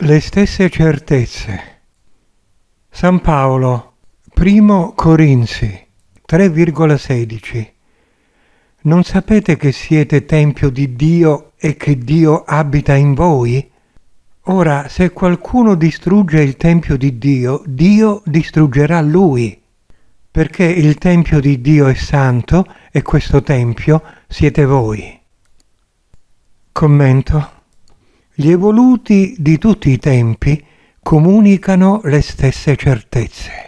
Le stesse certezze. San Paolo, primo Corinzi 3,16. Non sapete che siete tempio di Dio e che Dio abita in voi? Ora, se qualcuno distrugge il tempio di Dio, Dio distruggerà lui, perché il tempio di Dio è santo e questo tempio siete voi. Commento. Gli evoluti di tutti i tempi comunicano le stesse certezze.